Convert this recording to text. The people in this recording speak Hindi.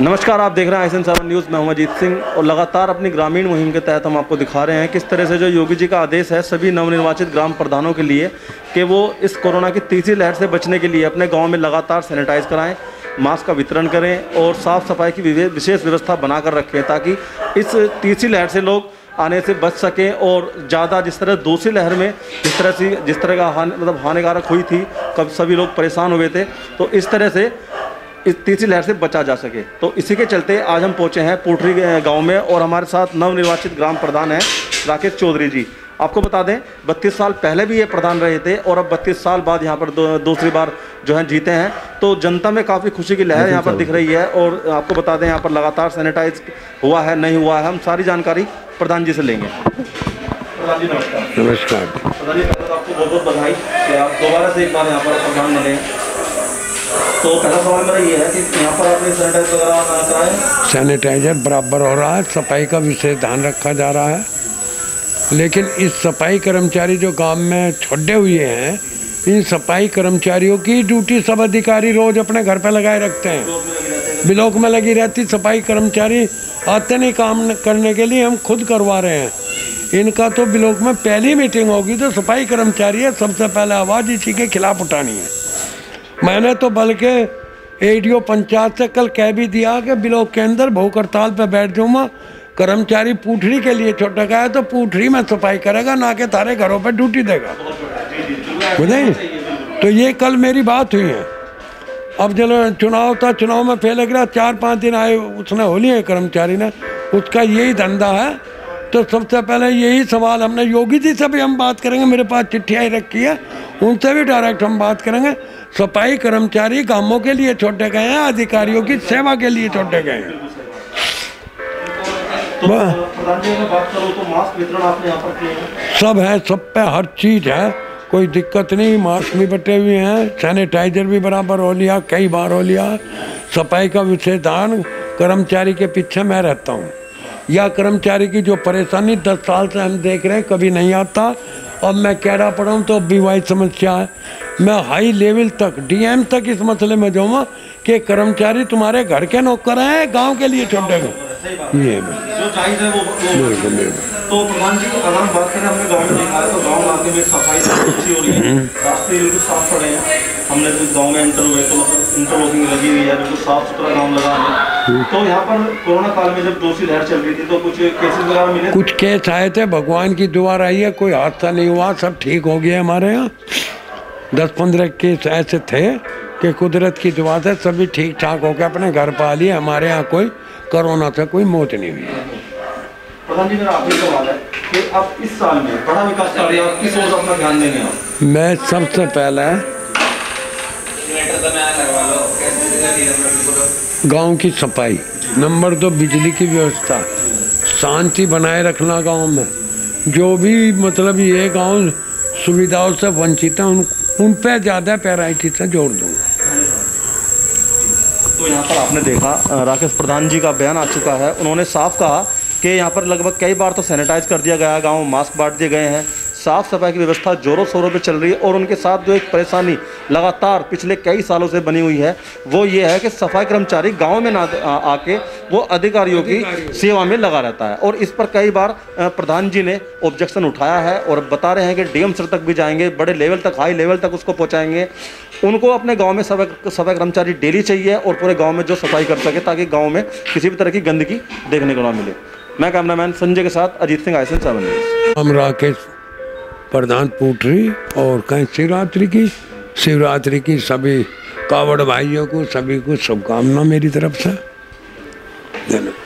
नमस्कार, आप देख रहे हैं आईसन सेवन न्यूज़ मैं अजीत सिंह और लगातार अपनी ग्रामीण मुहिम के तहत हम आपको दिखा रहे हैं किस तरह से जो योगी जी का आदेश है सभी नवनिर्वाचित ग्राम प्रधानों के लिए कि वो इस कोरोना की तीसरी लहर से बचने के लिए अपने गाँव में लगातार सैनिटाइज कराएँ मास्क का वितरण करें और साफ़ सफ़ाई की विशेष व्यवस्था बनाकर रखें ताकि इस तीसरी लहर से लोग आने से बच सकें और ज़्यादा जिस तरह दूसरी लहर में जिस तरह से जिस तरह का हानि मतलब हानिकारक हुई थी, कब सभी लोग परेशान हुए थे तो इस तरह से इस तीसरी लहर से बचा जा सके। तो इसी के चलते आज हम पहुँचे हैं पोटरी गाँव में और हमारे साथ नवनिर्वाचित ग्राम प्रधान हैं राकेश चौधरी जी। आपको बता दें बत्तीस साल पहले भी ये प्रधान रहे थे और अब बत्तीस साल बाद यहाँ पर दो, दूसरी बार जो है जीते हैं। तो जनता में काफ़ी खुशी की लहर यहाँ पर दिख रही है और आपको बता दें यहाँ पर लगातार सैनिटाइज हुआ है नहीं हुआ है हम सारी जानकारी प्रधान जी से लेंगे। प्रधान जी नमस्कार। नमस्कार। प्रधान जी आपको बहुत बहुत बधाई कि आप दोबारा से एक बार यहाँ पर प्रधान बने। तो सैनिटाइजर बराबर हो रहा है, सफ़ाई का विशेष ध्यान रखा जा रहा है। लेकिन इस सफ़ाई कर्मचारी जो गाँव में छोड़े हुए हैं, इन सफ़ाई कर्मचारियों की ड्यूटी सब अधिकारी रोज अपने घर पे लगाए रखते हैं। ब्लॉक में लगी रहती सफ़ाई कर्मचारी आते नहीं काम करने के लिए, हम खुद करवा रहे हैं। इनका तो ब्लॉक में पहली मीटिंग होगी तो सफ़ाई कर्मचारी है, सबसे पहले आवाज़ इसी के खिलाफ उठानी है। मैंने तो बल्कि एडीओ पंचायत से कल कह भी दिया कि ब्लॉक के अंदर भूख हड़ताल पर बैठ जाऊँगा। कर्मचारी पूठरी के लिए छोटा गया तो पूठरी में सफ़ाई करेगा, ना कि तारे घरों पर ड्यूटी देगा। बुझे? तो ये कल मेरी बात हुई है। अब चलो चुनाव था, चुनाव में फेल गया चार पाँच दिन आए, उसने हो लिए कर्मचारी ने। उसका यही धंधा है। तो सबसे पहले यही सवाल हमने, योगी जी से भी हम बात करेंगे, मेरे पास चिट्ठियाँ रखी है, उनसे भी डायरेक्ट हम बात करेंगे। सफ़ाई कर्मचारी कामों के लिए छोटे गए हैं अधिकारियों की सेवा के लिए छोटे गए हैं। तो सब है सब पे हर चीज़ है। कोई दिक्कत नहीं मास्क भी बटे हुए हैं सैनिटाइजर भी बराबर हो लिया कई बार हो लिया। सफ़ाई का विशेष ध्यान कर्मचारी के पीछे मैं रहता हूँ। या कर्मचारी की जो परेशानी दस साल से हम देख रहे हैं कभी नहीं आता। अब मैं कह रहा पड़ा हूँ तो अब भी वही समस्या है। मैं हाई लेवल तक डीएम तक इस मसले में जाऊँगा कि कर्मचारी तुम्हारे घर के नौकर हैं गाँव के लिए छोटे ये तो प्रधान जी अगर हम बात करें हमने गाँव में देखा है तो गाँव में सफ़ाई अच्छी हो रही है। हम्म। रास्ते बिल्कुल साफ़ पड़े हैं। हमने तो गाँव में एंटर हुए तो इंटरलॉकिंग लगी हुई है बिल्कुल साफ़ सुथरा गाँव लगा है। हम्म। तो यहाँ पर कोरोना काल में जब दूसरी लहर चल रही थी तो कुछ केसेस वगैरह मिले? कुछ केस आए थे भगवान की दुआ रही है कोई हादसा नहीं हुआ सब ठीक हो गया हमारे यहाँ। दस पंद्रह केस ऐसे थे कि कुदरत की दुआ से सभी ठीक ठाक होकर अपने घर पा लिए। हमारे यहाँ कोई कोरोना से कोई मौत नहीं हुई। है में बड़ा विकास कार्य किस ओर अपना ध्यान देंगे आप? मैं सबसे पहले गाँव की सफ़ाई। नंबर दो बिजली की व्यवस्था। शांति बनाए रखना गाँव में। जो भी मतलब ये गाँव सुविधाओं से वंचित है उन उन पर ज़्यादा पैराइटी से जोड़ दूँगा। तो यहाँ पर आपने देखा राकेश प्रधान जी का बयान आ चुका है। उन्होंने साफ़ कहा कि यहाँ पर लगभग कई बार तो सैनिटाइज कर दिया गया गाँव मास्क बांट दिए गए हैं। साफ़ सफ़ाई की व्यवस्था जोरों शोरों पे चल रही है और उनके साथ जो एक परेशानी लगातार पिछले कई सालों से बनी हुई है वो ये है कि सफ़ाई कर्मचारी गाँव में ना आके वो अधिकारियों की सेवा में लगा रहता है। और इस पर कई बार प्रधान जी ने ऑब्जेक्शन उठाया है और बता रहे हैं कि डीएम सर तक भी जाएँगे बड़े लेवल तक हाई लेवल तक उसको पहुँचाएँगे। उनको अपने गाँव में सफ़ाई सफ़ाई कर्मचारी डेली चाहिए और पूरे गाँव में जो सफ़ाई कर सके ताकि गाँव में किसी भी तरह की गंदगी देखने को ना मिले। मैं कैमरामैन संजय के साथ अजीत सिंह आयसन सेवन हम राकेश प्रधान पुटरी और कहीं शिवरात्रि की। शिवरात्रि की सभी कावड़ भाइयों को, सभी को शुभकामना मेरी तरफ़ से।